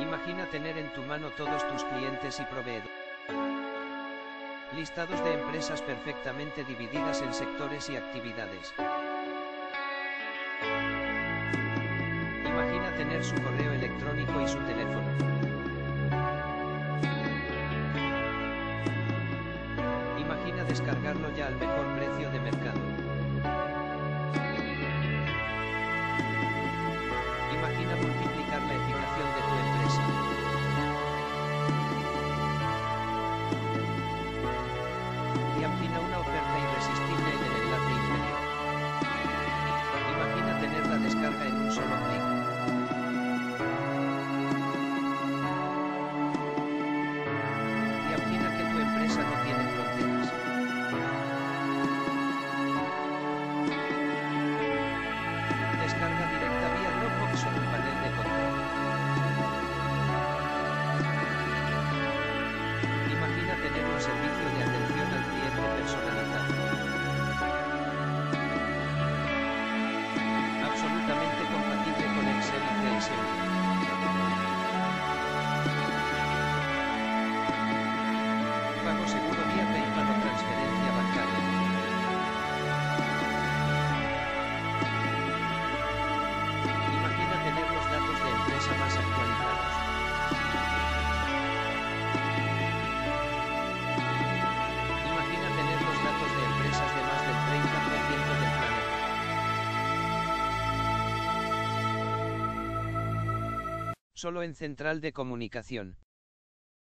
Imagina tener en tu mano todos tus clientes y proveedores. Listados de empresas perfectamente divididas en sectores y actividades. Imagina tener su correo electrónico y su teléfono. Imagina descargarlo ya al mejor precio de mercado. Imagina multiplicar la eficacia de Imagina Solo en central de comunicación.